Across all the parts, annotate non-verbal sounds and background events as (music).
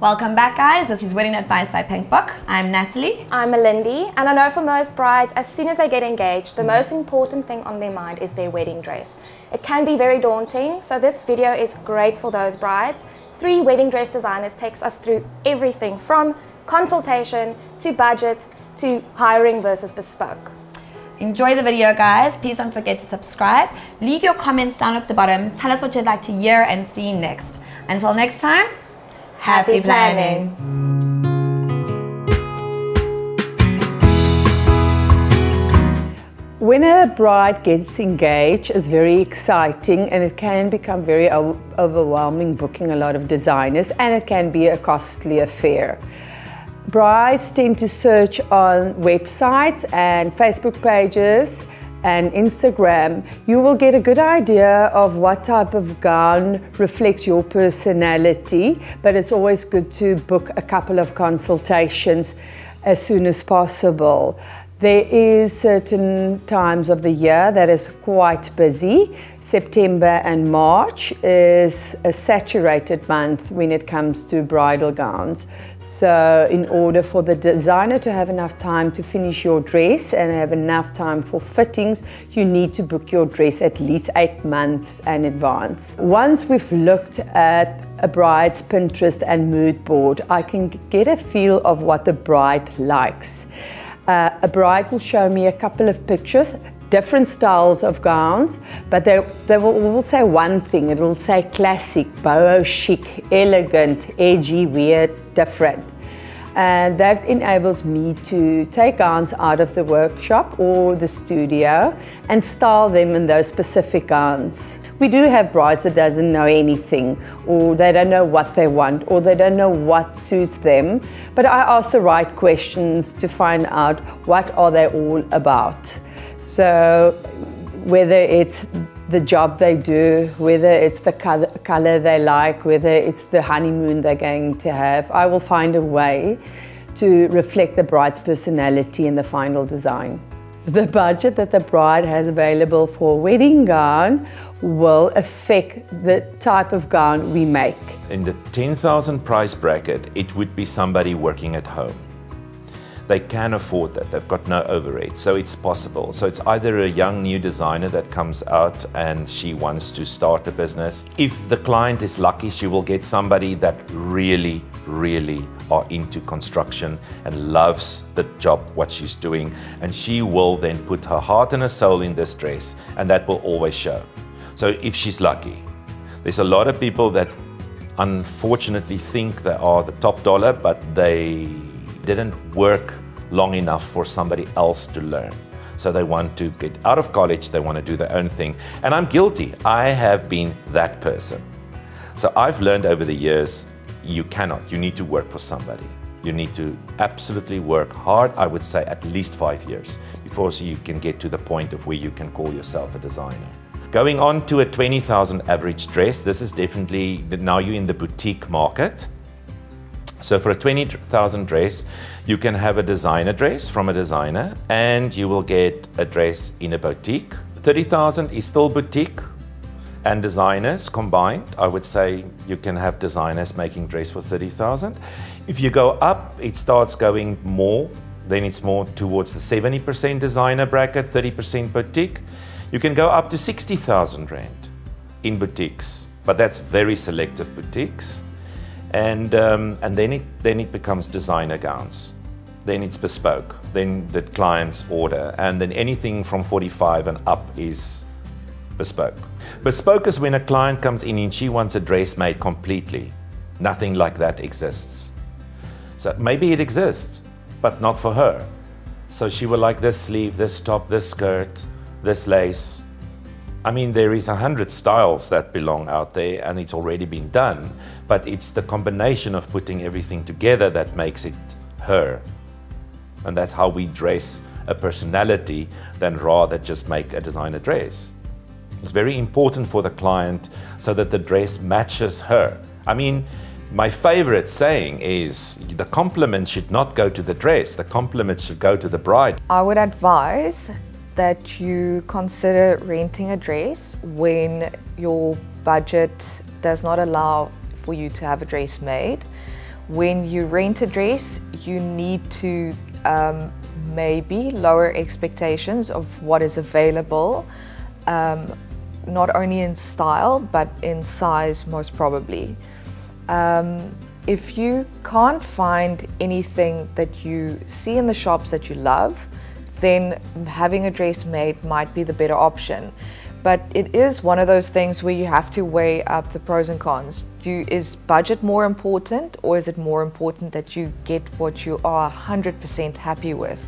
Welcome back, guys. This is Wedding Advice by Pink Book. I'm Natalie. I'm Melindy, and I know for most brides, as soon as they get engaged, the most important thing on their mind is their wedding dress. It can be very daunting, so this video is great for those brides. Three wedding dress designers takes us through everything from consultation to budget to hiring versus bespoke. Enjoy the video, guys. Please don't forget to subscribe. Leave your comments down at the bottom. Tell us what you'd like to hear and see next. Until next time, happy, planning. When a bride gets engaged, it's very exciting and it can become very overwhelming booking a lot of designers and it can be a costly affair. Brides tend to search on websites and Facebook pages and Instagram. You will get a good idea of what type of gown reflects your personality, but it's always good to book a couple of consultations as soon as possible. There is certain times of the year that is quite busy. September and March is a saturated month when it comes to bridal gowns. So, in order for the designer to have enough time to finish your dress and have enough time for fittings, you need to book your dress at least eight months in advance. Once we've looked at a bride's Pinterest and mood board, I can get a feel of what the bride likes. Uh, a bride will show me a couple of pictures, different styles of gowns, but they, they will all say one thing. It will say classic, boho chic, elegant, edgy, weird, different. And that enables me to take gowns out of the workshop or the studio and style them in those specific gowns. We do have brides that doesn't know anything or they don't know what they want or they don't know what suits them. But I ask the right questions to find out what are they all about. So whether it's the job they do, whether it's the color, they like, whether it's the honeymoon they're going to have, I will find a way to reflect the bride's personality in the final design. The budget that the bride has available for a wedding gown will affect the type of gown we make. In the 10,000 price bracket, it would be somebody working at home. They can afford that. They've got no overhead, so it's possible. So it's either a young new designer that comes out and she wants to start a business. If the client is lucky, she will get somebody that really, really are into construction and loves the job, what she's doing, and she will then put her heart and her soul in this dress, and that will always show. So if she's lucky, there's a lot of people that unfortunately think they are the top dollar, but they didn't work long enough for somebody else to learn. So they want to get out of college, they want to do their own thing. And I'm guilty. I have been that person. So I've learned over the years you cannot, you need to work for somebody. You need to absolutely work hard, I would say at least five years, before you can get to the point of where you can call yourself a designer. Going on to a 20,000 average dress, this is definitely, now you're in the boutique market. So for a 20,000 dress, you can have a designer dress from a designer and you will get a dress in a boutique. 30,000 is still boutique and designers combined. I would say you can have designers making dress for 30,000. If you go up, it starts going more. Then it's more towards the 70% designer bracket, 30% boutique. You can go up to 60,000 rand in boutiques, but that's very selective boutiques and um, and then it then it becomes designer gowns. Then it's bespoke. Then the clients order. And then anything from 45 and up is bespoke. Bespoke is when a client comes in and she wants a dress made completely. Nothing like that exists. So maybe it exists but not for her. So she will like this sleeve this top this skirt this lace I mean, there is a hundred styles that belong out there, and it's already been done. But it's the combination of putting everything together that makes it her, and that's how we dress a personality, than rather just make a designer dress. It's very important for the client so that the dress matches her. I mean, my favorite saying is the compliment should not go to the dress, the compliment should go to the bride. I would advise that you consider renting a dress when your budget does not allow for you to have a dress made When you rent a dress, you need to um, maybe lower expectations of what is available, um, not only in style but in size, most probably. Um, if you can't find anything that you see in the shops that you love, then having a dress made might be the better option. But it is one of those things where you have to weigh up the pros and cons. Do, is budget more important or is it more important that you get what you are 100% happy with?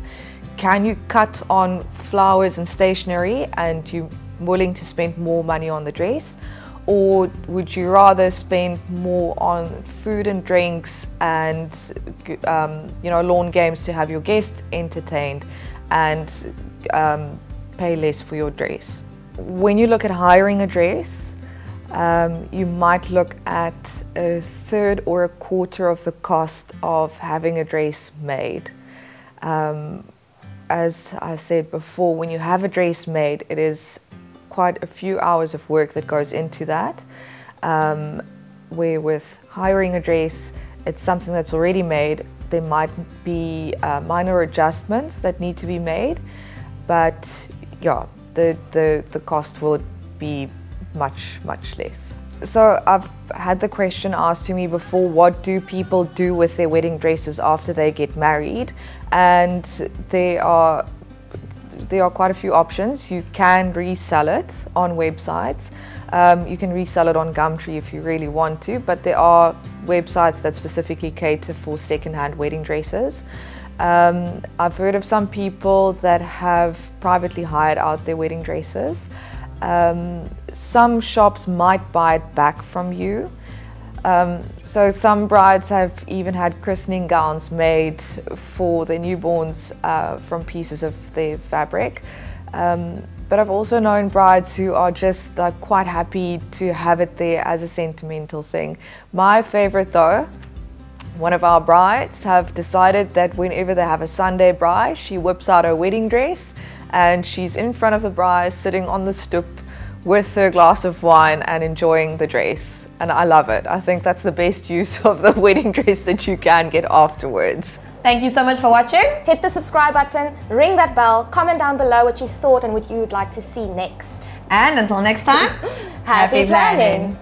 Can you cut on flowers and stationery and you're willing to spend more money on the dress? Or would you rather spend more on food and drinks and um, you know lawn games to have your guests entertained and um, pay less for your dress? When you look at hiring a dress um, you might look at a third or a quarter of the cost of having a dress made. Um, as I said before, when you have a dress made, it is quite a few hours of work that goes into that. Um, where with hiring a dress, it's something that's already made. There might be uh, minor adjustments that need to be made, but yeah, the, the, the cost will be much, much less. So I've had the question asked to me before, what do people do with their wedding dresses after they get married? And there are there are quite a few options. You can resell it on websites. Um, you can resell it on Gumtree if you really want to, but there are websites that specifically cater for secondhand wedding dresses. Um, I've heard of some people that have privately hired out their wedding dresses. Um, some shops might buy it back from you. Um, so some brides have even had christening gowns made for their newborns uh, from pieces of their fabric. Um, but I've also known brides who are just like quite happy to have it there as a sentimental thing. My favorite though, one of our brides have decided that whenever they have a Sunday braai, she whips out her wedding dress and she's in front of the braai sitting on the stoop with her glass of wine and enjoying the dress and I love it. I think that's the best use of the (laughs) wedding dress that you can get afterwards. Thank you so much for watching. Hit the subscribe button, ring that bell, comment down below what you thought and what you would like to see next. And until next time, (laughs) happy, happy planning. planning.